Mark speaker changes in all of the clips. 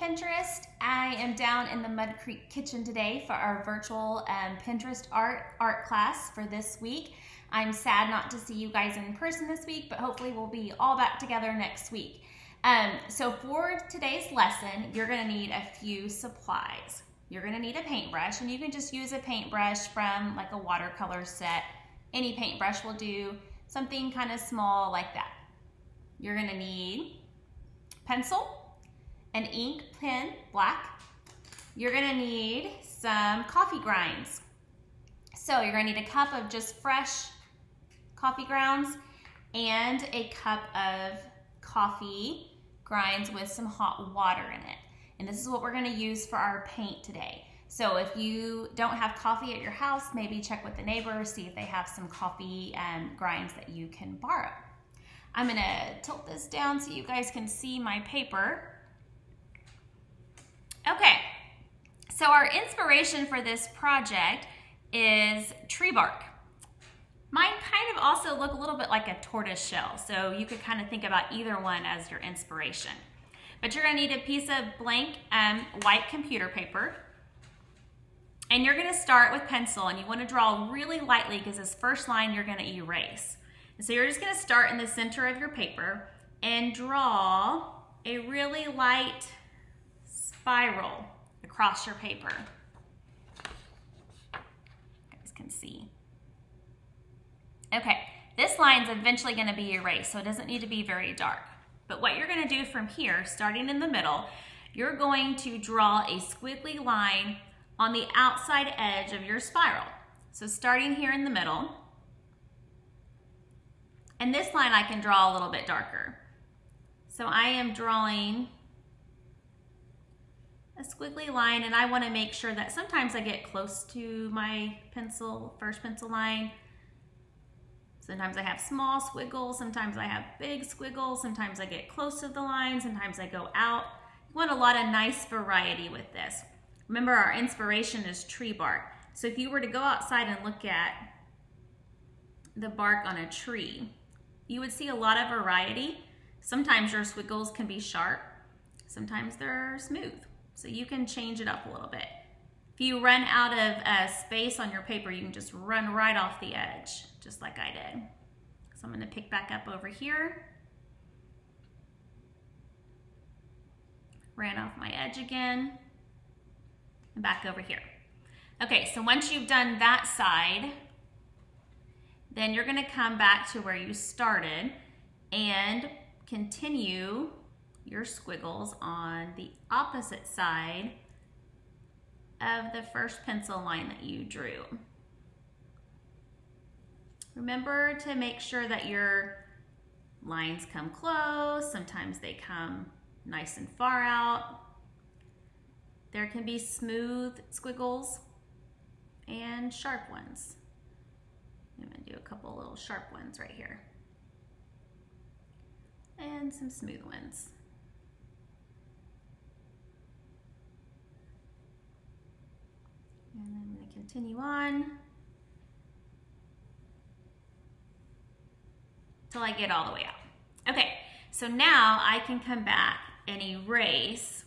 Speaker 1: Pinterest. I am down in the Mud Creek kitchen today for our virtual um, Pinterest art art class for this week. I'm sad not to see you guys in person this week, but hopefully we'll be all back together next week. Um, so for today's lesson, you're gonna need a few supplies. You're gonna need a paintbrush, and you can just use a paintbrush from like a watercolor set. Any paintbrush will do, something kind of small like that. You're gonna need pencil, an ink pen, black. You're gonna need some coffee grinds. So you're gonna need a cup of just fresh coffee grounds and a cup of coffee grinds with some hot water in it. And this is what we're gonna use for our paint today. So if you don't have coffee at your house, maybe check with the neighbors, see if they have some coffee and grinds that you can borrow. I'm gonna tilt this down so you guys can see my paper. Okay, so our inspiration for this project is tree bark. Mine kind of also look a little bit like a tortoise shell, so you could kind of think about either one as your inspiration. But you're gonna need a piece of blank um, white computer paper, and you're gonna start with pencil, and you wanna draw really lightly because this first line you're gonna erase. So you're just gonna start in the center of your paper and draw a really light spiral across your paper. You guys can see. Okay, this line's eventually gonna be erased, so it doesn't need to be very dark. But what you're gonna do from here, starting in the middle, you're going to draw a squiggly line on the outside edge of your spiral. So starting here in the middle, and this line I can draw a little bit darker. So I am drawing a squiggly line and I wanna make sure that sometimes I get close to my pencil, first pencil line. Sometimes I have small squiggles, sometimes I have big squiggles, sometimes I get close to the line, sometimes I go out. You want a lot of nice variety with this. Remember our inspiration is tree bark. So if you were to go outside and look at the bark on a tree, you would see a lot of variety. Sometimes your squiggles can be sharp, sometimes they're smooth. So you can change it up a little bit. If you run out of uh, space on your paper, you can just run right off the edge, just like I did. So I'm gonna pick back up over here. Ran off my edge again, and back over here. Okay, so once you've done that side, then you're gonna come back to where you started and continue your squiggles on the opposite side of the first pencil line that you drew. Remember to make sure that your lines come close. Sometimes they come nice and far out. There can be smooth squiggles and sharp ones. I'm gonna do a couple little sharp ones right here. And some smooth ones. And then I'm going to continue on till I get all the way out. Okay, so now I can come back and erase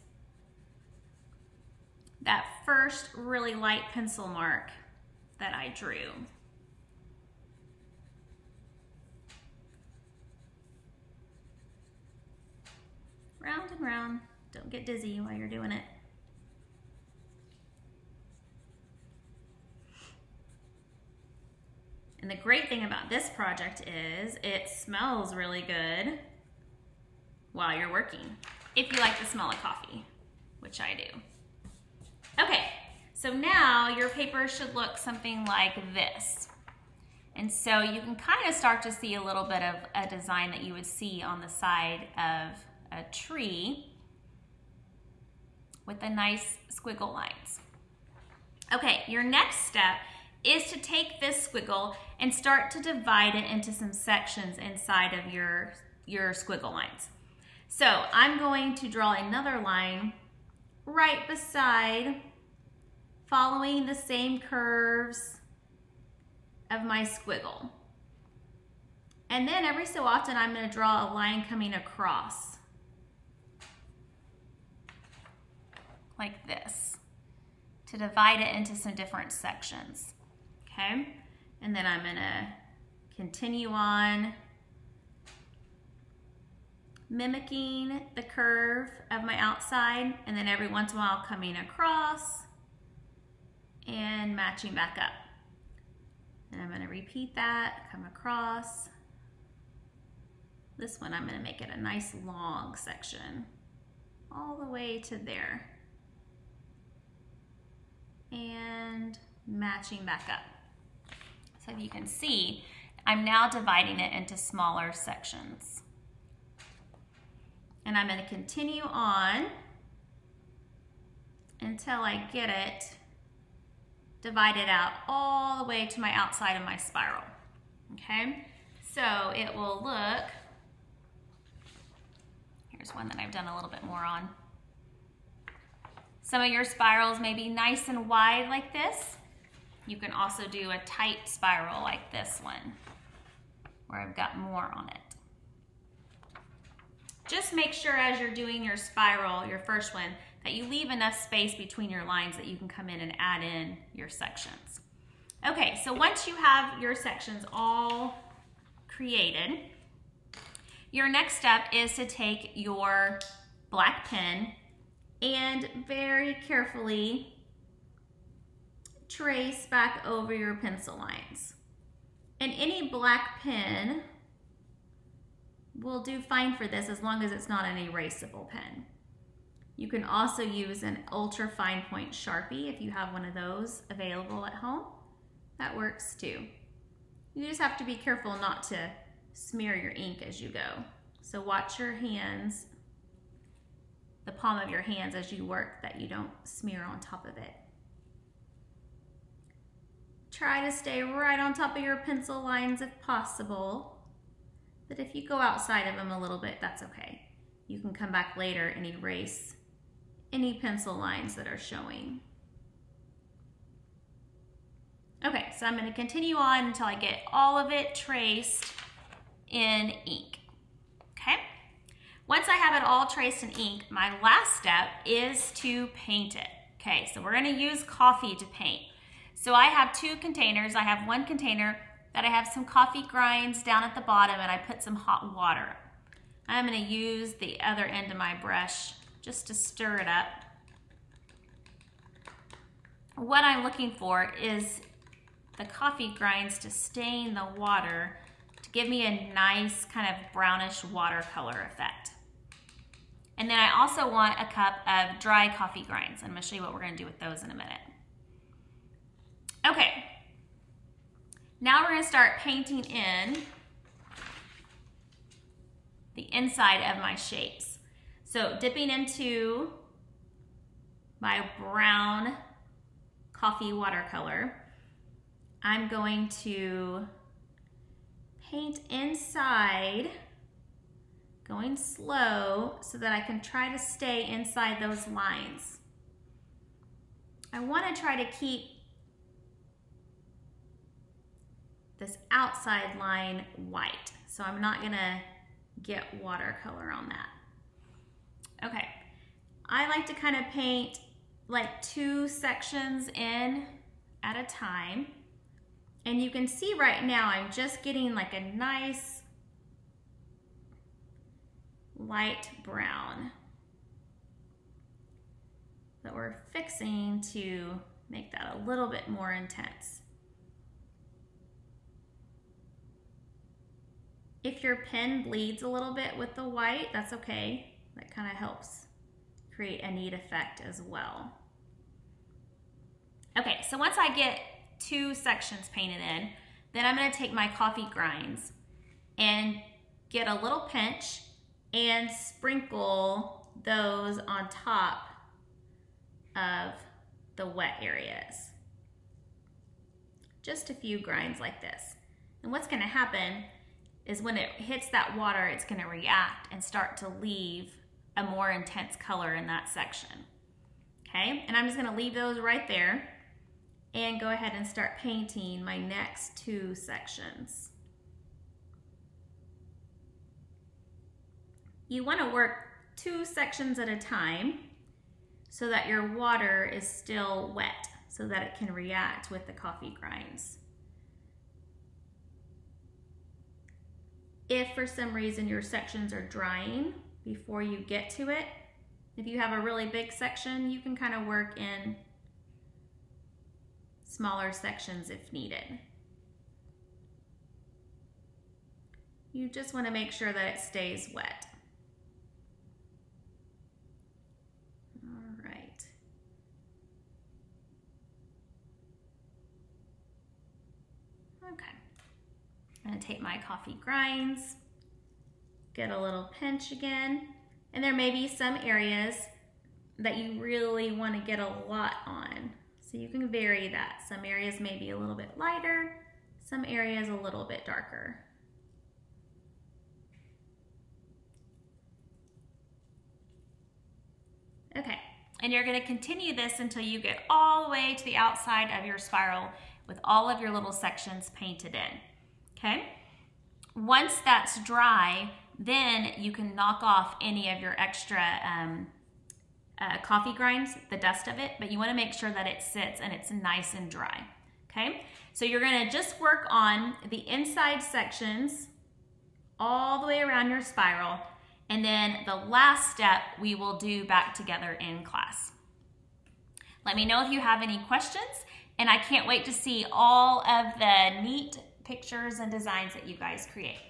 Speaker 1: that first really light pencil mark that I drew. Round and round. Don't get dizzy while you're doing it. And the great thing about this project is it smells really good while you're working, if you like the smell of coffee, which I do. Okay, so now your paper should look something like this. And so you can kind of start to see a little bit of a design that you would see on the side of a tree with the nice squiggle lines. Okay, your next step is to take this squiggle and start to divide it into some sections inside of your, your squiggle lines. So I'm going to draw another line right beside, following the same curves of my squiggle. And then every so often I'm gonna draw a line coming across. like this to divide it into some different sections. Okay, and then I'm gonna continue on mimicking the curve of my outside and then every once in a while coming across and matching back up. And I'm gonna repeat that, come across. This one I'm gonna make it a nice long section all the way to there. And matching back up. So you can see, I'm now dividing it into smaller sections. And I'm gonna continue on until I get it divided out all the way to my outside of my spiral, okay? So it will look, here's one that I've done a little bit more on. Some of your spirals may be nice and wide like this. You can also do a tight spiral like this one, where I've got more on it. Just make sure as you're doing your spiral, your first one, that you leave enough space between your lines that you can come in and add in your sections. Okay, so once you have your sections all created, your next step is to take your black pen and very carefully trace back over your pencil lines. And any black pen will do fine for this as long as it's not an erasable pen. You can also use an ultra fine point Sharpie if you have one of those available at home. That works too. You just have to be careful not to smear your ink as you go. So watch your hands, the palm of your hands as you work that you don't smear on top of it. Try to stay right on top of your pencil lines if possible. But if you go outside of them a little bit, that's okay. You can come back later and erase any pencil lines that are showing. Okay, so I'm gonna continue on until I get all of it traced in ink, okay? Once I have it all traced in ink, my last step is to paint it. Okay, so we're gonna use coffee to paint. So I have two containers. I have one container that I have some coffee grinds down at the bottom and I put some hot water. I'm gonna use the other end of my brush just to stir it up. What I'm looking for is the coffee grinds to stain the water to give me a nice kind of brownish watercolor effect. And then I also want a cup of dry coffee grinds. I'm gonna show you what we're gonna do with those in a minute. Okay, now we're gonna start painting in the inside of my shapes. So dipping into my brown coffee watercolor, I'm going to paint inside, going slow so that I can try to stay inside those lines. I wanna try to keep this outside line white. So I'm not gonna get watercolor on that. Okay, I like to kind of paint like two sections in at a time. And you can see right now I'm just getting like a nice light brown that we're fixing to make that a little bit more intense. If your pen bleeds a little bit with the white, that's okay. That kind of helps create a neat effect as well. Okay, so once I get two sections painted in, then I'm gonna take my coffee grinds and get a little pinch and sprinkle those on top of the wet areas. Just a few grinds like this. And what's gonna happen is when it hits that water, it's gonna react and start to leave a more intense color in that section. Okay, and I'm just gonna leave those right there and go ahead and start painting my next two sections. You wanna work two sections at a time. so that your water is still wet so that it can react with the coffee grinds. If for some reason your sections are drying before you get to it, if you have a really big section, you can kind of work in smaller sections if needed. You just want to make sure that it stays wet. All right. Okay. To take my coffee grinds, get a little pinch again, and there may be some areas that you really want to get a lot on. So you can vary that. Some areas may be a little bit lighter, some areas a little bit darker. Okay, and you're gonna continue this until you get all the way to the outside of your spiral with all of your little sections painted in, okay? Once that's dry, then you can knock off any of your extra um, uh, coffee grinds, the dust of it, but you wanna make sure that it sits and it's nice and dry, okay? So you're gonna just work on the inside sections all the way around your spiral, and then the last step we will do back together in class. Let me know if you have any questions, and I can't wait to see all of the neat pictures and designs that you guys create.